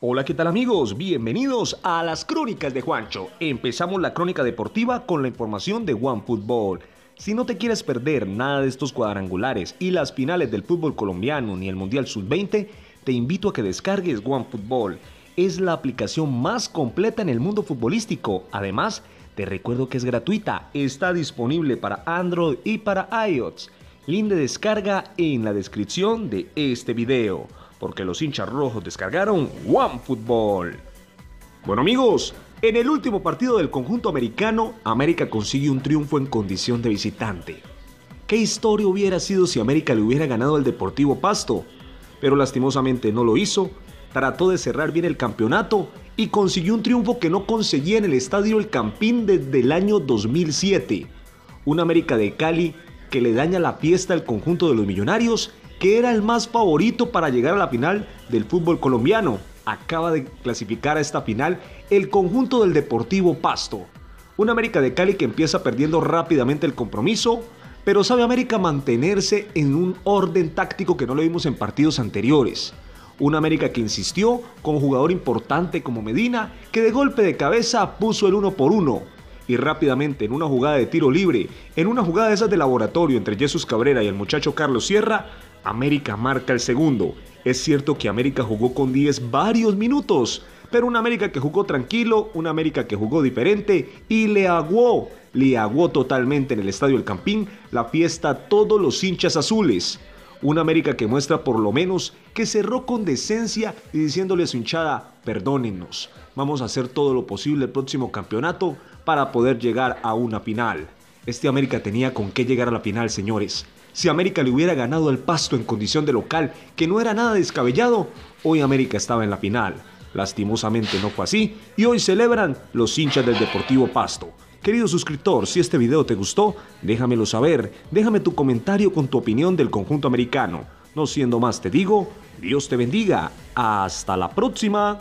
Hola, ¿qué tal amigos? Bienvenidos a las crónicas de Juancho. Empezamos la crónica deportiva con la información de One Football. Si no te quieres perder nada de estos cuadrangulares y las finales del fútbol colombiano ni el Mundial Sub-20, te invito a que descargues OneFootball. Es la aplicación más completa en el mundo futbolístico. Además, te recuerdo que es gratuita. Está disponible para Android y para iOS. Link de descarga en la descripción de este video porque los hinchas rojos descargaron OneFootball. Bueno amigos, en el último partido del conjunto americano, América consigue un triunfo en condición de visitante. ¿Qué historia hubiera sido si América le hubiera ganado al Deportivo Pasto? Pero lastimosamente no lo hizo, trató de cerrar bien el campeonato y consiguió un triunfo que no conseguía en el estadio El Campín desde el año 2007. Un América de Cali que le daña la fiesta al conjunto de los millonarios que era el más favorito para llegar a la final del fútbol colombiano. Acaba de clasificar a esta final el conjunto del Deportivo Pasto. Un América de Cali que empieza perdiendo rápidamente el compromiso, pero sabe América mantenerse en un orden táctico que no lo vimos en partidos anteriores. Un América que insistió con un jugador importante como Medina, que de golpe de cabeza puso el uno por uno. Y rápidamente en una jugada de tiro libre, en una jugada de esas de laboratorio entre Jesús Cabrera y el muchacho Carlos Sierra, América marca el segundo. Es cierto que América jugó con 10 varios minutos, pero una América que jugó tranquilo, una América que jugó diferente y le aguó, le aguó totalmente en el Estadio El Campín la fiesta a todos los hinchas azules. Una América que muestra por lo menos que cerró con decencia y diciéndole a su hinchada, perdónennos, vamos a hacer todo lo posible el próximo campeonato para poder llegar a una final. Este América tenía con qué llegar a la final, señores. Si América le hubiera ganado al Pasto en condición de local, que no era nada descabellado, hoy América estaba en la final. Lastimosamente no fue así y hoy celebran los hinchas del Deportivo Pasto. Querido suscriptor, si este video te gustó, déjamelo saber, déjame tu comentario con tu opinión del conjunto americano. No siendo más te digo, Dios te bendiga, hasta la próxima.